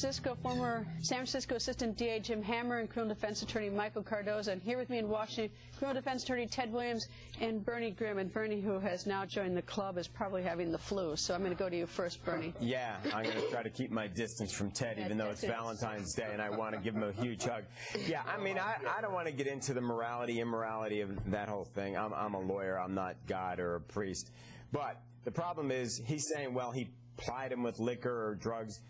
Francisco, former San Francisco Assistant DA Jim Hammer and criminal defense attorney Michael Cardoza. And here with me in Washington, criminal defense attorney Ted Williams and Bernie Grimm. And Bernie, who has now joined the club, is probably having the flu. So I'm going to go to you first, Bernie. Yeah, I'm going to try to keep my distance from Ted, even though it's Valentine's Day and I want to give him a huge hug. Yeah, I mean, I, I don't want to get into the morality, immorality of that whole thing. I'm, I'm a lawyer. I'm not God or a priest. But the problem is, he's saying, well, he plied him with liquor or drugs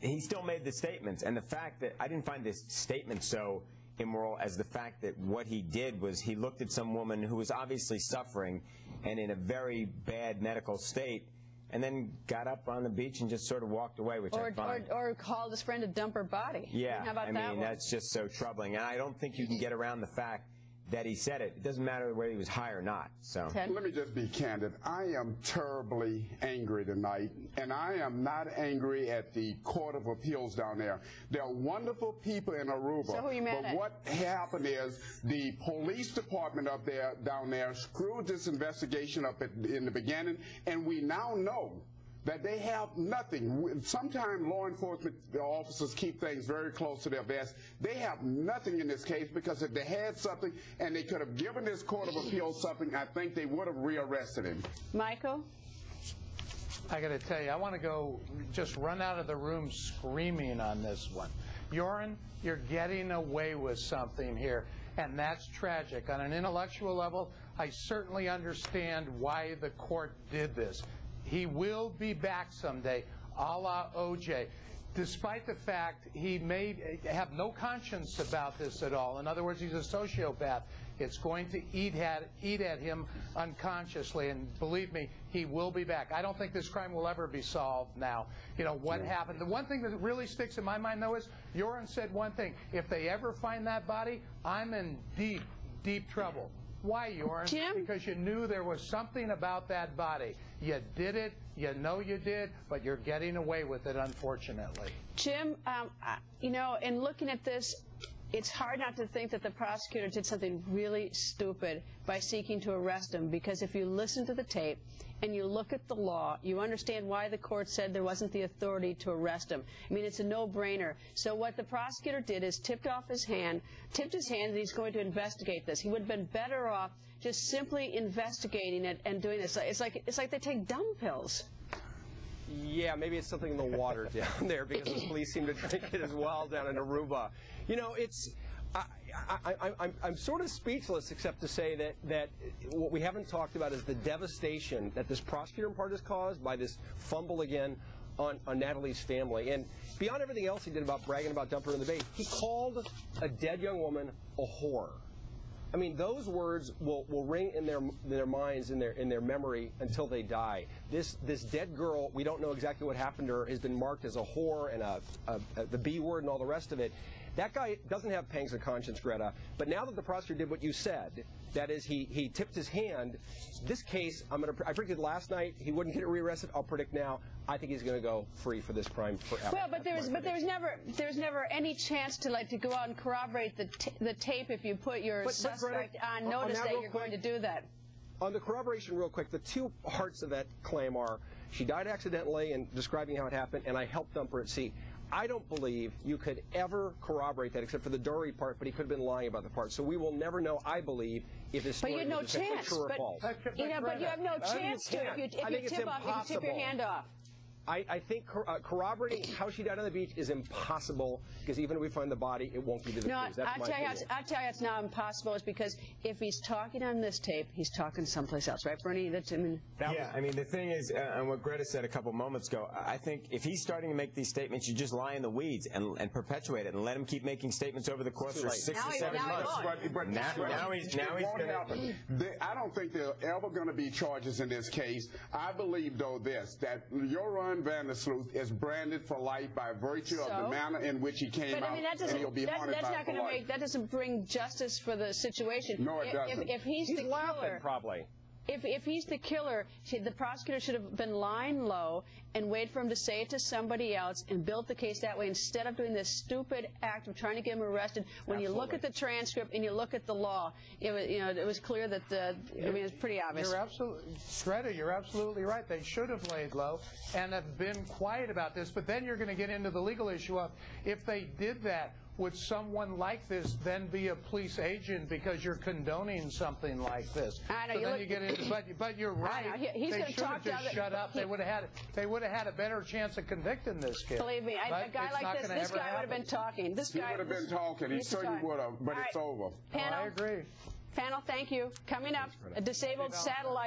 he still made the statements. And the fact that I didn't find this statement so immoral as the fact that what he did was he looked at some woman who was obviously suffering and in a very bad medical state and then got up on the beach and just sort of walked away, which or, I find. Or, or called his friend to dump her body. Yeah, How about I that mean, one? that's just so troubling. And I don't think you can get around the fact that he said it. It doesn't matter whether he was high or not. So Ted? Let me just be candid. I am terribly angry tonight, and I am not angry at the Court of Appeals down there. There are wonderful people in Aruba. So who are you mad but at? what happened is the police department up there down there screwed this investigation up at, in the beginning, and we now know that they have nothing. Sometimes law enforcement officers keep things very close to their vest. They have nothing in this case because if they had something and they could have given this Court of Appeals something, I think they would have rearrested him. Michael? I got to tell you, I want to go just run out of the room screaming on this one. Joran, you're getting away with something here, and that's tragic. On an intellectual level, I certainly understand why the court did this. He will be back someday, a la OJ despite the fact he may have no conscience about this at all. In other words, he's a sociopath. It's going to eat at, eat at him unconsciously, and believe me, he will be back. I don't think this crime will ever be solved now. You know, what happened? The one thing that really sticks in my mind, though, is Joran said one thing. If they ever find that body, I'm in deep, deep trouble. Why, Joran? Jim? Because you knew there was something about that body. You did it. You know you did, but you're getting away with it, unfortunately. Jim, um, you know, in looking at this, it's hard not to think that the prosecutor did something really stupid by seeking to arrest him because if you listen to the tape and you look at the law, you understand why the court said there wasn't the authority to arrest him. I mean, it's a no-brainer. So what the prosecutor did is tipped off his hand, tipped his hand that he's going to investigate this. He would have been better off just simply investigating it and doing this. It's like it's like they take dumb pills. Yeah, maybe it's something in the water down there because the police seem to drink it as well down in Aruba. You know, it's. I, I'm sort of speechless, except to say that, that what we haven't talked about is the devastation that this prosecutor in part has caused by this fumble again on, on Natalee's family. And beyond everything else he did about bragging about dumping her in the bay, he called a dead young woman a whore. I mean, those words will, will ring in their their minds, in their in their memory until they die. This this dead girl, we don't know exactly what happened to her, has been marked as a whore and a, a, a the B word and all the rest of it. That guy doesn't have pangs of conscience, Greta. But now that the prosecutor did what you said, that is, he he tipped his hand. This case, I'm gonna. I predicted last night he wouldn't get rearrested. I'll predict now. I think he's going to go free for this crime forever. Well, but That's there was, but there was never, there was never any chance to like to go out and corroborate the t- the tape if you put your But- but, Greta, suspect on on notice that that you're going to do that. On the corroboration, real quick, the two parts of that claim are she died accidentally and describing how it happened, and I helped dump her at sea. I don't believe you could ever corroborate that except for the Dory part, but he could have been lying about the part. So we will never know, I believe, if his But story you had no is chance. true or But, false. you know, but you have no I think chance you to if can't. you, if you tip off, if you tip your hand off. I, I think cor- uh, corroborating how she died on the beach is impossible because even if we find the body, it won't be you the No, clues. That's I'll tell you, it's, I'll tell you, it's not impossible. It's because if he's talking on this tape, he's talking someplace else, right, Bernie? That's I mean, yeah, I mean, the thing is, uh, and what Greta said a couple moments ago, I think if he's starting to make these statements, you just lie in the weeds and, and perpetuate it and let him keep making statements over the course of six Now or he- seven now months. But, but Now- but now he's- now it he's gonna- happen. I don't think there are ever going to be charges in this case. I believe, though, this that Joran van der Sloot is branded for life by virtue of the manner in which he came but out, I mean, that and he'll doesn't, be that, haunted that's by not going to make, that doesn't bring justice for the situation. No, it If- doesn't. If, if he's, He's the laughing, killer, probably. If, if he's the killer, she- the prosecutor should have been lying low and wait for him to say it to somebody else and built the case that way instead of doing this stupid act of trying to get him arrested. When you look at the transcript and you look at the law, it was, you know, it was clear that the, I mean, it's pretty obvious. You're absolutely, Greta, you're absolutely right. They should have laid low and have been quiet about this. But then you're going to get into the legal issue of if they did that, would someone like this then be a police agent because you're condoning something like this? I know, So you then look- you get into, but, but you're right. know, he- he's they should have just shut up. They would have had, they would have had a better chance of convicting this kid. Believe me, I, But a guy it's like this, this ever guy would have been talking. This He guy would have been talking. He used to certainly would have, but All it's over. Oh, panel, I agree. panel, thank you. Coming up, a disabled satellite.